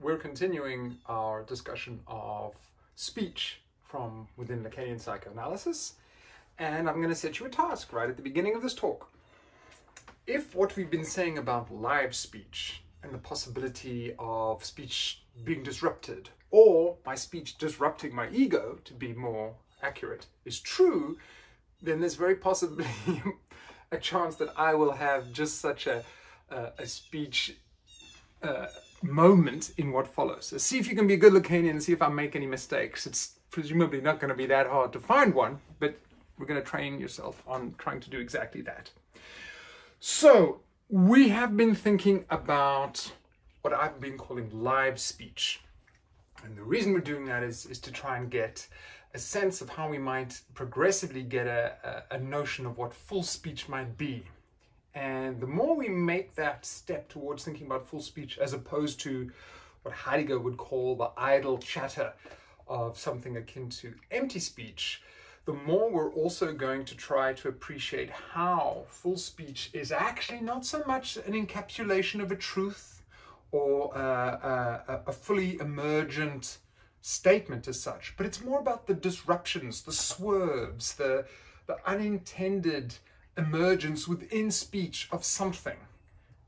we're continuing our discussion of speech from within Lacanian psychoanalysis, and I'm going to set you a task right at the beginning of this talk. If what we've been saying about live speech and the possibility of speech being disrupted, or my speech disrupting my ego, to be more accurate, is true, then there's very possibly a chance that I will have just such a, a, a speech uh, moment in what follows. So see if you can be a good Lacanian and see if I make any mistakes. It's presumably not going to be that hard to find one, but we're going to train yourself on trying to do exactly that. So we have been thinking about what I've been calling live speech. And the reason we're doing that is, is to try and get a sense of how we might progressively get a, a, a notion of what full speech might be. And the more we make that step towards thinking about full speech as opposed to what Heidegger would call the idle chatter of something akin to empty speech, the more we're also going to try to appreciate how full speech is actually not so much an encapsulation of a truth or a, a, a fully emergent statement as such, but it's more about the disruptions, the swerves, the, the unintended emergence within speech of something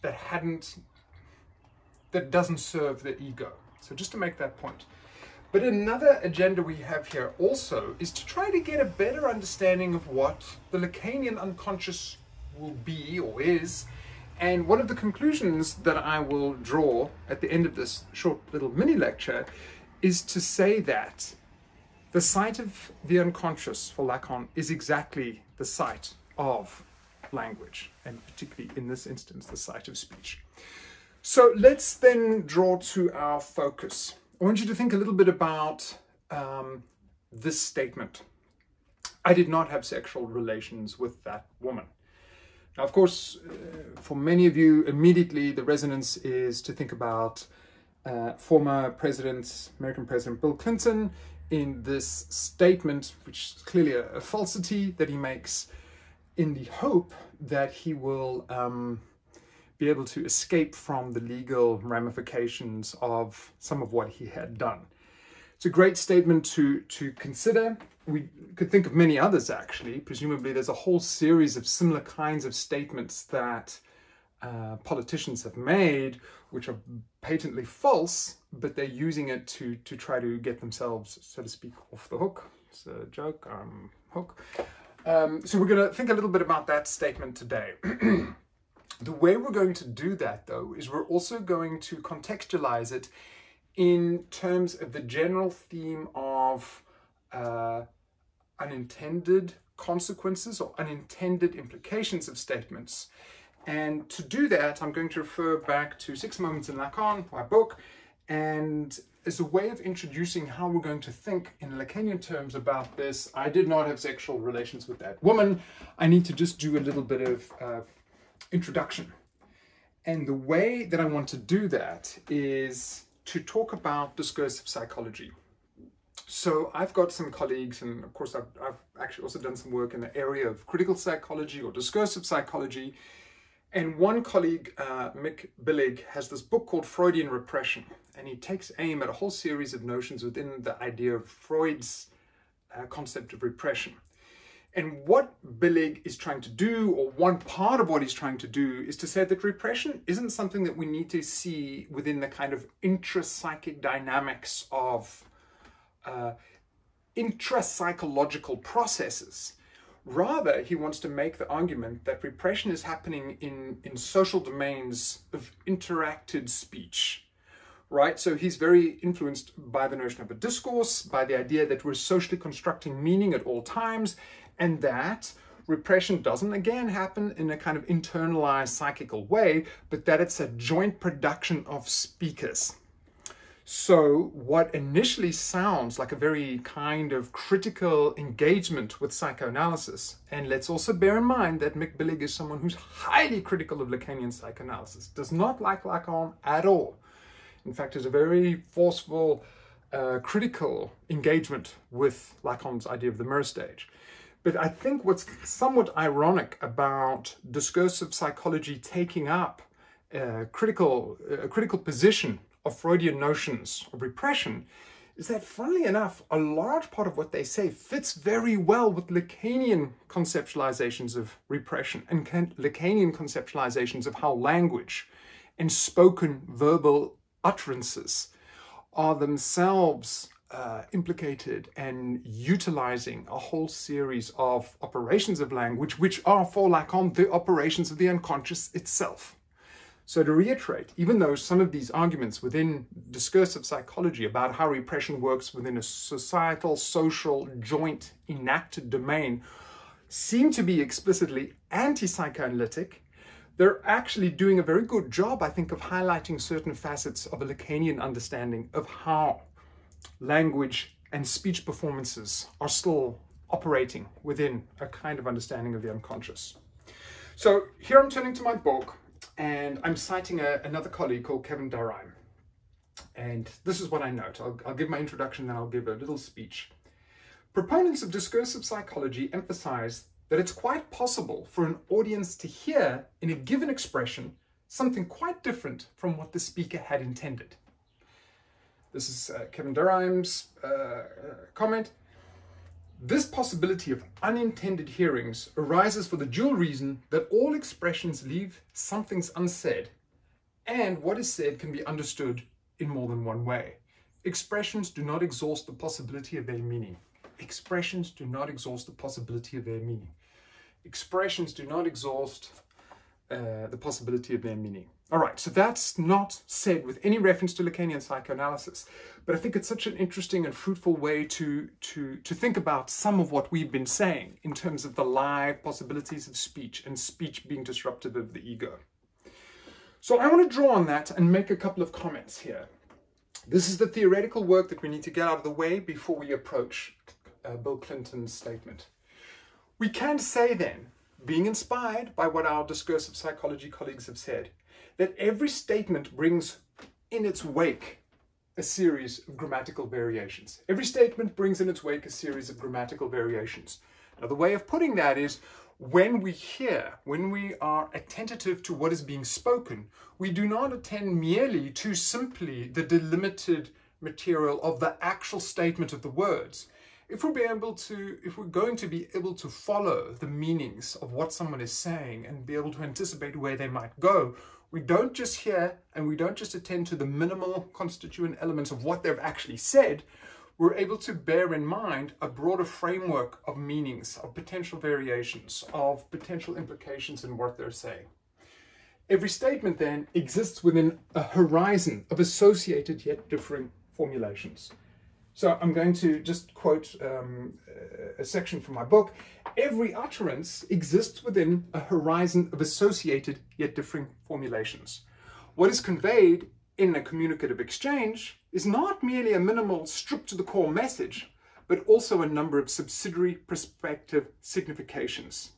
that hadn't, that doesn't serve the ego. So just to make that point. But another agenda we have here also is to try to get a better understanding of what the Lacanian unconscious will be or is. And one of the conclusions that I will draw at the end of this short little mini lecture is to say that the site of the unconscious for Lacan is exactly the site of language, and particularly in this instance, the site of speech. So let's then draw to our focus. I want you to think a little bit about um, this statement. I did not have sexual relations with that woman. Now, of course, uh, for many of you, immediately the resonance is to think about uh, former President, American President Bill Clinton, in this statement, which is clearly a, a falsity that he makes, in the hope that he will um, be able to escape from the legal ramifications of some of what he had done. It's a great statement to, to consider. We could think of many others actually. Presumably there's a whole series of similar kinds of statements that uh, politicians have made, which are patently false, but they're using it to, to try to get themselves, so to speak, off the hook. It's a joke, um, hook. Um, so we're going to think a little bit about that statement today. the way we're going to do that, though, is we're also going to contextualize it in terms of the general theme of uh, unintended consequences or unintended implications of statements and to do that, I'm going to refer back to Six Moments in Lacan, my book, and as a way of introducing how we're going to think in Lacanian terms about this, I did not have sexual relations with that woman. I need to just do a little bit of uh, introduction. And the way that I want to do that is to talk about discursive psychology. So I've got some colleagues, and of course I've, I've actually also done some work in the area of critical psychology or discursive psychology, and one colleague, uh, Mick Billig, has this book called Freudian Repression, and he takes aim at a whole series of notions within the idea of Freud's uh, concept of repression. And what Billig is trying to do, or one part of what he's trying to do, is to say that repression isn't something that we need to see within the kind of intrapsychic dynamics of uh, intrapsychological processes Rather, he wants to make the argument that repression is happening in, in social domains of interacted speech, right? So he's very influenced by the notion of a discourse, by the idea that we're socially constructing meaning at all times, and that repression doesn't again happen in a kind of internalized psychical way, but that it's a joint production of speakers. So what initially sounds like a very kind of critical engagement with psychoanalysis, and let's also bear in mind that Mick Billig is someone who's highly critical of Lacanian psychoanalysis, does not like Lacan at all. In fact, is a very forceful, uh, critical engagement with Lacan's idea of the mirror stage. But I think what's somewhat ironic about discursive psychology taking up a critical, a critical position of Freudian notions of repression is that, funnily enough, a large part of what they say fits very well with Lacanian conceptualizations of repression and Lacanian conceptualizations of how language and spoken verbal utterances are themselves uh, implicated and utilizing a whole series of operations of language, which are, for Lacan, the operations of the unconscious itself. So to reiterate, even though some of these arguments within discursive psychology about how repression works within a societal, social, joint, enacted domain seem to be explicitly anti-psychoanalytic, they're actually doing a very good job, I think, of highlighting certain facets of a Lacanian understanding of how language and speech performances are still operating within a kind of understanding of the unconscious. So here I'm turning to my book, and I'm citing a, another colleague called Kevin Durrheim. And this is what I note. I'll, I'll give my introduction, then I'll give a little speech. Proponents of discursive psychology emphasize that it's quite possible for an audience to hear in a given expression something quite different from what the speaker had intended. This is uh, Kevin Durrheim's uh, comment. This possibility of unintended hearings arises for the dual reason that all expressions leave somethings unsaid, and what is said can be understood in more than one way. Expressions do not exhaust the possibility of their meaning. Expressions do not exhaust the possibility of their meaning. Expressions do not exhaust uh, the possibility of their meaning. All right, so that's not said with any reference to Lacanian psychoanalysis, but I think it's such an interesting and fruitful way to, to, to think about some of what we've been saying in terms of the live possibilities of speech and speech being disruptive of the ego. So I want to draw on that and make a couple of comments here. This is the theoretical work that we need to get out of the way before we approach uh, Bill Clinton's statement. We can say then, being inspired by what our discursive psychology colleagues have said, that every statement brings in its wake a series of grammatical variations. Every statement brings in its wake a series of grammatical variations. Now, the way of putting that is when we hear, when we are attentive to what is being spoken, we do not attend merely to simply the delimited material of the actual statement of the words. If we're able to, if we're going to be able to follow the meanings of what someone is saying and be able to anticipate where they might go, we don't just hear and we don't just attend to the minimal constituent elements of what they've actually said, we're able to bear in mind a broader framework of meanings, of potential variations, of potential implications in what they're saying. Every statement then exists within a horizon of associated yet differing formulations. So I'm going to just quote um, a section from my book. Every utterance exists within a horizon of associated yet differing formulations. What is conveyed in a communicative exchange is not merely a minimal strip to the core message, but also a number of subsidiary prospective significations.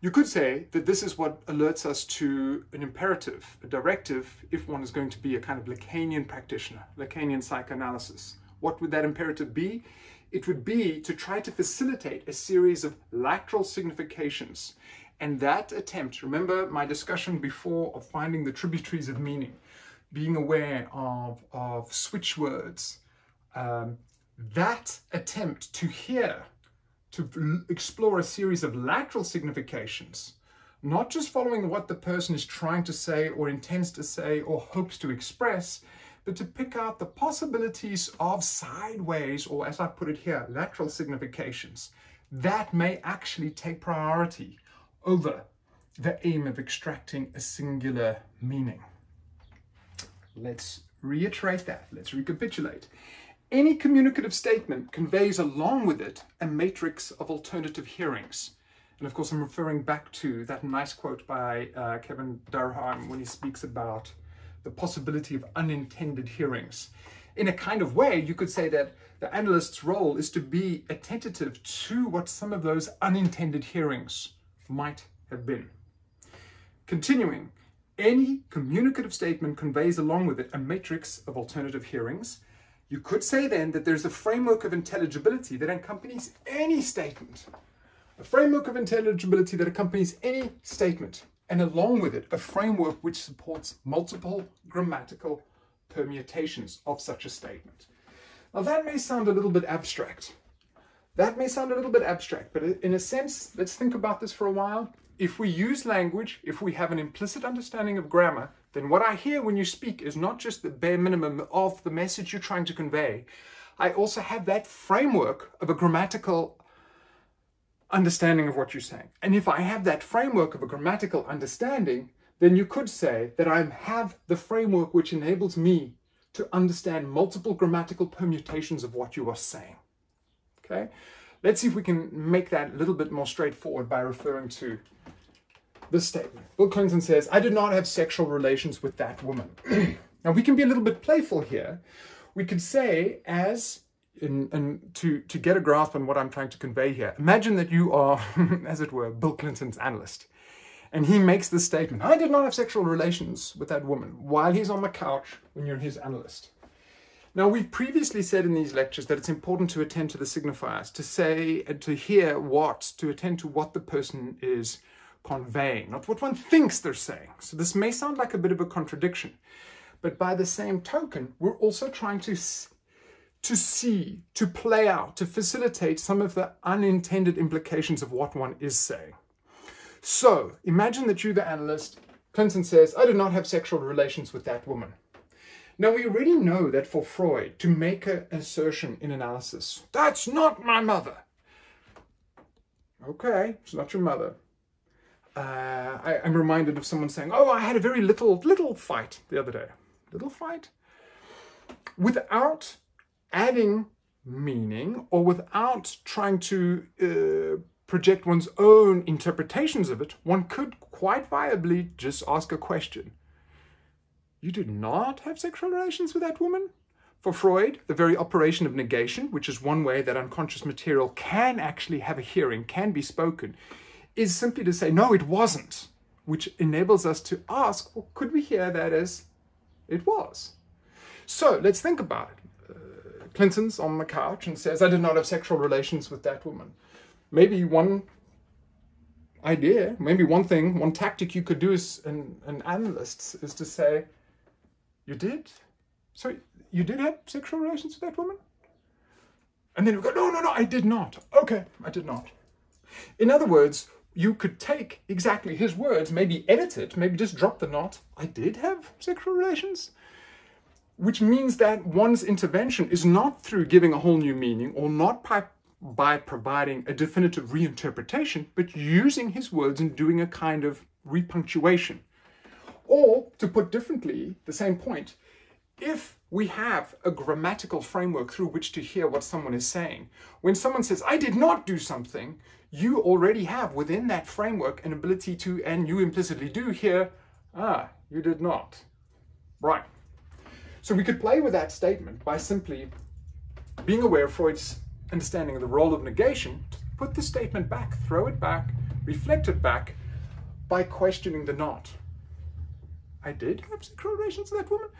You could say that this is what alerts us to an imperative, a directive, if one is going to be a kind of Lacanian practitioner, Lacanian psychoanalysis. What would that imperative be? It would be to try to facilitate a series of lateral significations. And that attempt, remember my discussion before of finding the tributaries of meaning, being aware of, of switch words, um, that attempt to hear, to explore a series of lateral significations, not just following what the person is trying to say or intends to say or hopes to express, but to pick out the possibilities of sideways, or as I put it here, lateral significations, that may actually take priority over the aim of extracting a singular meaning. Let's reiterate that. Let's recapitulate. Any communicative statement conveys along with it a matrix of alternative hearings. And of course, I'm referring back to that nice quote by uh, Kevin Durrheim when he speaks about the possibility of unintended hearings. In a kind of way, you could say that the analyst's role is to be attentive to what some of those unintended hearings might have been. Continuing, any communicative statement conveys along with it a matrix of alternative hearings. You could say then that there's a framework of intelligibility that accompanies any statement. A framework of intelligibility that accompanies any statement and along with it, a framework which supports multiple grammatical permutations of such a statement. Now that may sound a little bit abstract. That may sound a little bit abstract, but in a sense, let's think about this for a while. If we use language, if we have an implicit understanding of grammar, then what I hear when you speak is not just the bare minimum of the message you're trying to convey. I also have that framework of a grammatical understanding of what you're saying. And if I have that framework of a grammatical understanding, then you could say that I have the framework which enables me to understand multiple grammatical permutations of what you are saying. Okay, let's see if we can make that a little bit more straightforward by referring to this statement. Bill Clinton says, I did not have sexual relations with that woman. now we can be a little bit playful here. We could say as in, in, to, to get a grasp on what I'm trying to convey here, imagine that you are, as it were, Bill Clinton's analyst. And he makes this statement, I did not have sexual relations with that woman while he's on the couch when you're his analyst. Now, we've previously said in these lectures that it's important to attend to the signifiers, to say and to hear what, to attend to what the person is conveying, not what one thinks they're saying. So this may sound like a bit of a contradiction, but by the same token, we're also trying to to see, to play out, to facilitate some of the unintended implications of what one is saying. So imagine that you're the analyst. Clinton says, I did not have sexual relations with that woman. Now we already know that for Freud, to make an assertion in analysis, that's not my mother. Okay, it's not your mother. Uh, I, I'm reminded of someone saying, oh, I had a very little, little fight the other day. Little fight? Without adding meaning or without trying to uh, project one's own interpretations of it, one could quite viably just ask a question. You did not have sexual relations with that woman? For Freud, the very operation of negation, which is one way that unconscious material can actually have a hearing, can be spoken, is simply to say, no, it wasn't, which enables us to ask, well, could we hear that as it was? So let's think about it. Clinton's on the couch and says, I did not have sexual relations with that woman. Maybe one idea, maybe one thing, one tactic you could do as an, an analyst is to say, You did? So you did have sexual relations with that woman? And then you go, No, no, no, I did not. Okay, I did not. In other words, you could take exactly his words, maybe edit it, maybe just drop the not. I did have sexual relations which means that one's intervention is not through giving a whole new meaning or not by, by providing a definitive reinterpretation, but using his words and doing a kind of repunctuation. Or, to put differently, the same point, if we have a grammatical framework through which to hear what someone is saying, when someone says, I did not do something, you already have within that framework an ability to, and you implicitly do here, ah, you did not. Right. So we could play with that statement by simply being aware of Freud's understanding of the role of negation, put the statement back, throw it back, reflect it back by questioning the not. I did have sexual relations with that woman.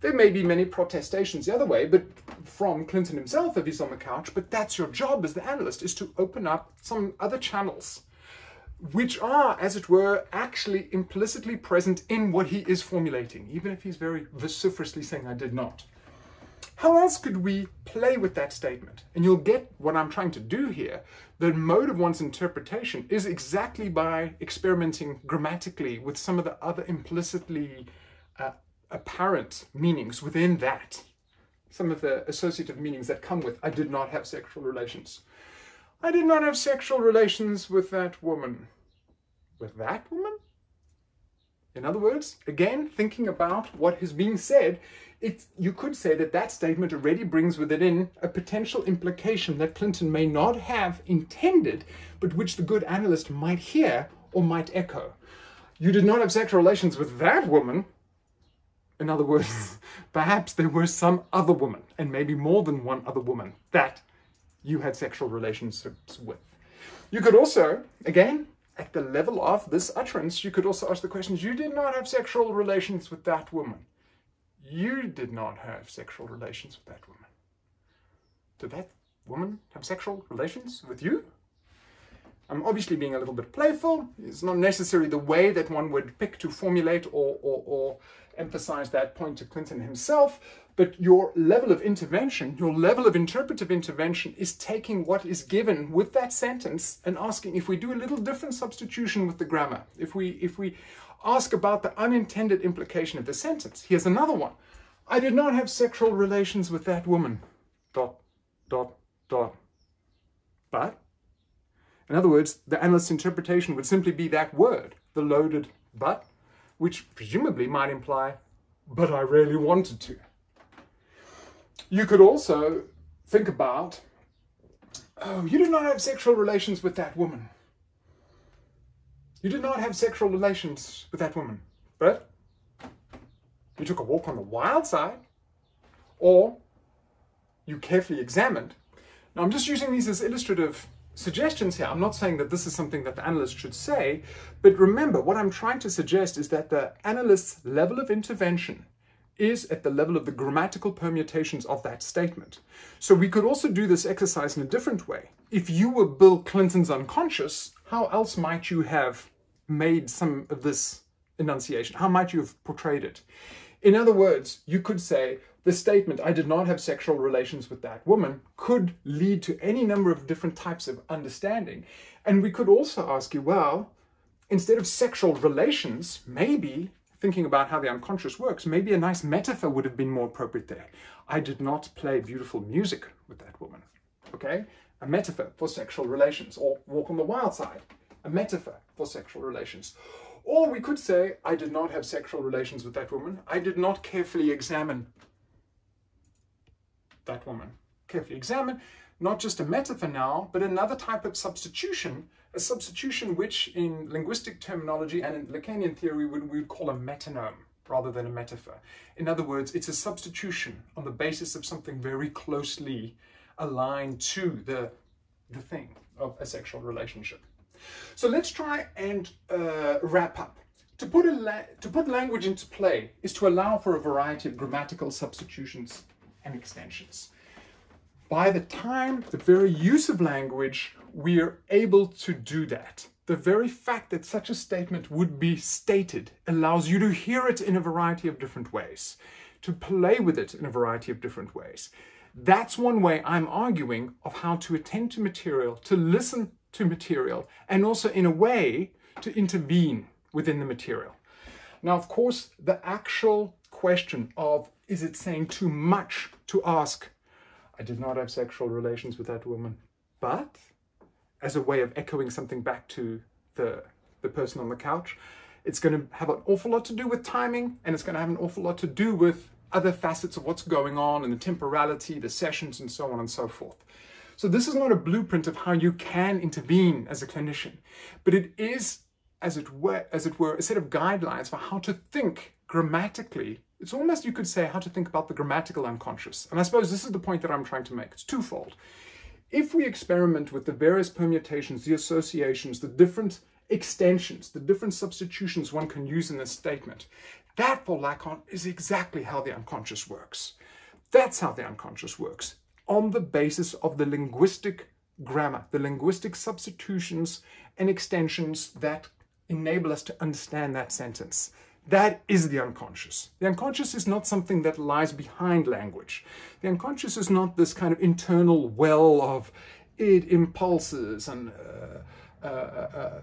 There may be many protestations the other way, but from Clinton himself if he's on the couch, but that's your job as the analyst, is to open up some other channels which are, as it were, actually implicitly present in what he is formulating, even if he's very vociferously saying, I did not. How else could we play with that statement? And you'll get what I'm trying to do here. The mode of one's interpretation is exactly by experimenting grammatically with some of the other implicitly uh, apparent meanings within that. Some of the associative meanings that come with, I did not have sexual relations. I did not have sexual relations with that woman. With that woman? In other words, again, thinking about what is being said, it, you could say that that statement already brings with it a potential implication that Clinton may not have intended, but which the good analyst might hear or might echo. You did not have sexual relations with that woman. In other words, perhaps there were some other woman, and maybe more than one other woman, that you had sexual relationships with. You could also, again, at the level of this utterance, you could also ask the questions, you did not have sexual relations with that woman. You did not have sexual relations with that woman. Did that woman have sexual relations with you? I'm obviously being a little bit playful. It's not necessarily the way that one would pick to formulate or, or, or emphasize that point to Clinton himself, but your level of intervention, your level of interpretive intervention is taking what is given with that sentence and asking if we do a little different substitution with the grammar, if we, if we ask about the unintended implication of the sentence. Here's another one. I did not have sexual relations with that woman. Dot, dot, dot. But, in other words, the analyst's interpretation would simply be that word, the loaded but, which presumably might imply, but I really wanted to. You could also think about, oh, you did not have sexual relations with that woman. You did not have sexual relations with that woman, but you took a walk on the wild side, or you carefully examined. Now, I'm just using these as illustrative suggestions here. I'm not saying that this is something that the analyst should say, but remember, what I'm trying to suggest is that the analyst's level of intervention is at the level of the grammatical permutations of that statement. So we could also do this exercise in a different way. If you were Bill Clinton's unconscious, how else might you have made some of this enunciation? How might you have portrayed it? In other words, you could say, the statement, I did not have sexual relations with that woman, could lead to any number of different types of understanding. And we could also ask you, well, instead of sexual relations, maybe thinking about how the unconscious works, maybe a nice metaphor would have been more appropriate there. I did not play beautiful music with that woman. Okay? A metaphor for sexual relations, or walk on the wild side. A metaphor for sexual relations. Or we could say, I did not have sexual relations with that woman. I did not carefully examine that woman. Carefully examine, not just a metaphor now, but another type of substitution, a substitution which in linguistic terminology and in Lacanian theory we would call a metonym rather than a metaphor. In other words, it's a substitution on the basis of something very closely aligned to the, the thing of a sexual relationship. So let's try and uh, wrap up. To put, to put language into play is to allow for a variety of grammatical substitutions and extensions. By the time, the very use of language, we are able to do that. The very fact that such a statement would be stated allows you to hear it in a variety of different ways, to play with it in a variety of different ways. That's one way I'm arguing of how to attend to material, to listen to material, and also in a way to intervene within the material. Now, of course, the actual question of is it saying too much to ask, I did not have sexual relations with that woman, but as a way of echoing something back to the, the person on the couch, it's going to have an awful lot to do with timing and it's going to have an awful lot to do with other facets of what's going on and the temporality, the sessions, and so on and so forth. So this is not a blueprint of how you can intervene as a clinician, but it is, as it were, as it were, a set of guidelines for how to think grammatically. It's almost, you could say, how to think about the grammatical unconscious. And I suppose this is the point that I'm trying to make. It's twofold. If we experiment with the various permutations, the associations, the different extensions, the different substitutions one can use in a statement, that for Lacan is exactly how the unconscious works. That's how the unconscious works, on the basis of the linguistic grammar, the linguistic substitutions and extensions that enable us to understand that sentence. That is the unconscious. The unconscious is not something that lies behind language. The unconscious is not this kind of internal well of id impulses and uh, uh, uh, uh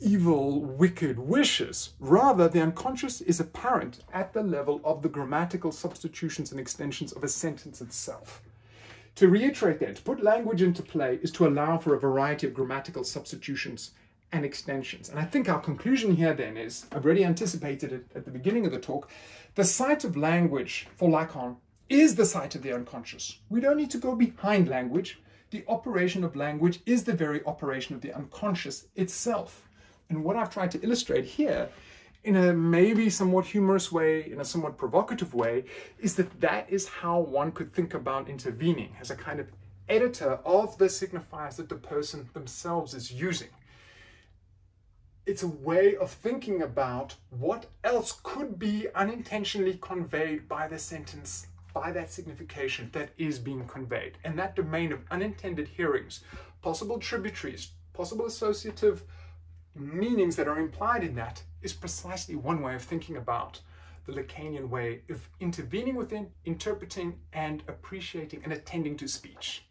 evil, wicked wishes. Rather, the unconscious is apparent at the level of the grammatical substitutions and extensions of a sentence itself. To reiterate that, to put language into play is to allow for a variety of grammatical substitutions and extensions. And I think our conclusion here then is, I've already anticipated it at the beginning of the talk, the site of language for Lacan is the site of the unconscious. We don't need to go behind language. The operation of language is the very operation of the unconscious itself. And what I've tried to illustrate here, in a maybe somewhat humorous way, in a somewhat provocative way, is that that is how one could think about intervening as a kind of editor of the signifiers that the person themselves is using. It's a way of thinking about what else could be unintentionally conveyed by the sentence, by that signification that is being conveyed. And that domain of unintended hearings, possible tributaries, possible associative meanings that are implied in that is precisely one way of thinking about the Lacanian way of intervening within, interpreting, and appreciating and attending to speech.